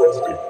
Wednesday.